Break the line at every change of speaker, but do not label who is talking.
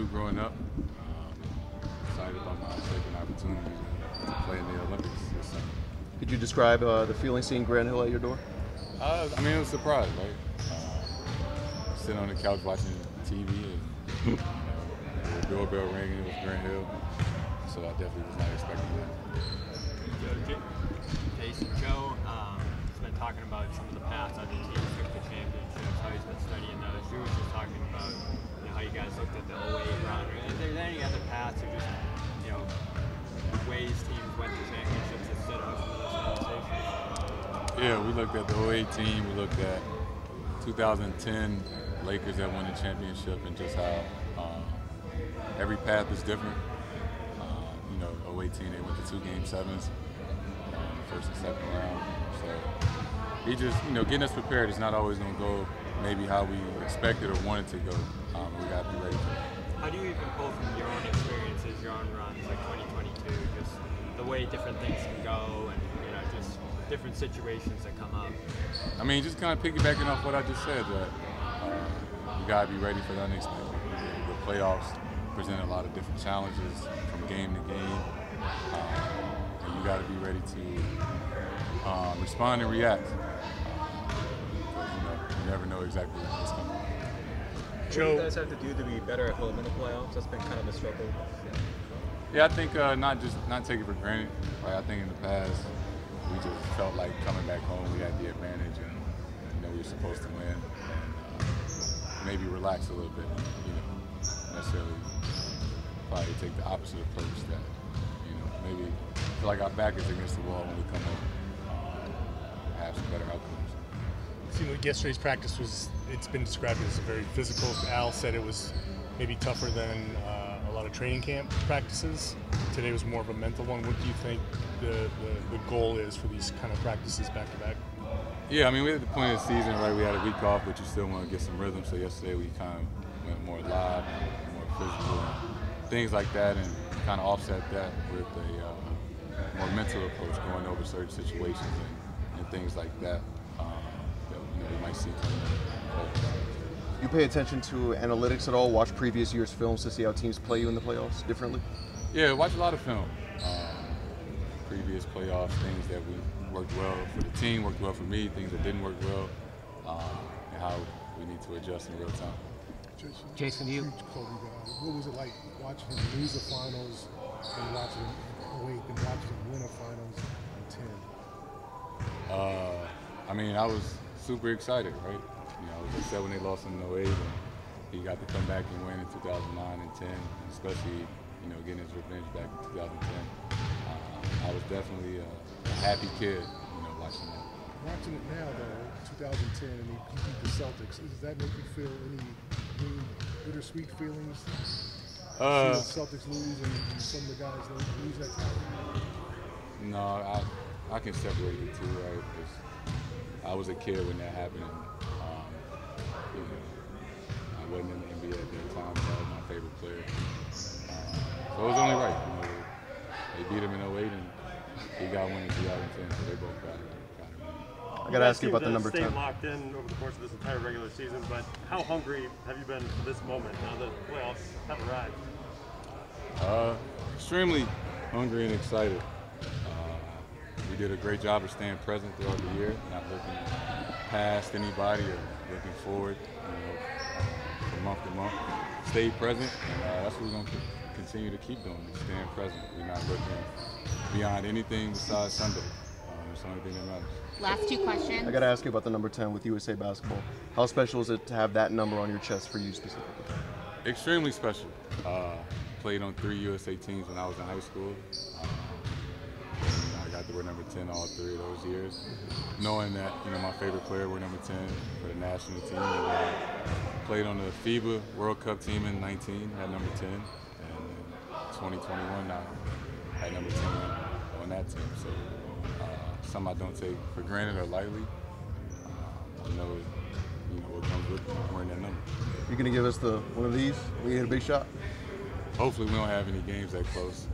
knew growing up. Um, excited about my second opportunity to play in the Olympics this summer.
Could you describe uh, the feeling seeing Grant Hill at your door?
Uh, I mean, it was a surprise, right? Uh, sitting on the couch watching TV and you know, the doorbell ringing, it was Grant Hill. So I definitely was not expecting that.
Jayson, Joe has been talking about some of the other teams took to championships, how he's been studying those. Just talking about you know, how you guys looked at the 08 run. Is there any other paths or just you know ways teams went to championships those conversations?
Yeah, we looked at the 08 team, we looked at 2010 Lakers that won the championship and just how um, every path is different. Uh, you know, 08 team, they went to two game sevens, um, first and second round. So he just, you know, getting us prepared is not always going to go maybe how we expected or wanted to go. Um, we got to be ready for that.
How do you even pull from your own experiences, your own runs, like 2022, just the way different things can go and you know just different situations that come up?
I mean, just kind of piggybacking off what I just said, that uh, you got to be ready for the unexpected. The playoffs present a lot of different challenges from game to game, to be ready to uh, respond and react. Uh, you, know, you never know exactly what's coming.
What do you guys have to do to be better at home in the playoffs? That's been kind of a struggle.
Yeah, I think uh, not just not take it for granted. Right? I think in the past we just felt like coming back home we had the advantage and you know we were supposed to win and uh, maybe relax a little bit. You know, necessarily probably take the opposite approach that you know maybe feel like our back is against the wall when we come home. Uh, have some better outcomes.
seemed like yesterday's practice was it's been described as a very physical al said it was maybe tougher than uh, a lot of training camp practices today was more of a mental one what do you think the, the, the goal is for these kind of practices back to back
Yeah, I mean, we're at the point of the season, right? We had a week off, but you still want to get some rhythm. So yesterday we kind of went more live, more physical, things like that, and kind of offset that with a uh, more mental approach, going over certain situations and, and things like that um, that you, know, you might see.
You pay attention to analytics at all? Watch previous years' films to see how teams play you in the playoffs differently?
Yeah, watch a lot of film. Um, previous playoffs, things that we worked well for the team, worked well for me, things that didn't work well, um, and how we need to adjust in real time.
Jayson,
Jayson, you-
huge Kobe guy. What was it like watching him lose the finals and watching him wait, then watching him win a finals in ten?
Uh, I mean, I was super excited, right? You know, as I said when they lost in 08, and he got to come back and win in 2009 and 10, especially, you know, getting his revenge back in 2010. Uh, I was definitely a, a happy kid, you know, watching that.
Watching it now though, 2010, and he he beat the Celtics. Does that make you feel any, any bittersweet feelings?
Uh,
Seeing the Celtics lose and, and some of the guys lose lose that time.
No, I I can separate the two, right? 'Cause I was a kid when that happened. Um, you know, I wasn't in the NBA at that time. so That was my favorite player. Uh, so it was only right. You know, they beat him in 08, and he got one in 2010, so they both got it. Got it.
I got to ask you about the number
Stay
10.
locked in over the course of this entire regular season, but how hungry have you been for this moment now that the playoffs have arrived?
Uh, extremely hungry and excited. Uh, we did a great job of staying present throughout the year, not looking past anybody or looking forward, you know, from month to month. Stay present, and uh, that's what we're going to continue to keep doing, is staying present. We're not looking beyond anything besides Sunday. Um, it's the only thing that matters.
Last two questions.
I got to ask you about the number 10 with USA Basketball. How special is it to have that number on your chest for you specifically?
extremely special. Uh, played on three USA teams when I was in high school. And I got to wear number 10 all three of those years. Knowing that, you know, my favorite player wore number 10 for the national team. And then played on the FIBA World Cup team in 19, at number 10. And in 2021, now at number 10 on that team. So uh, something I don't take for granted or lightly. Uh, I know, you know, what comes with wearing that number.
You going to give us the one of these? We hit a big shot?
Hopefully, we don't have any games that close.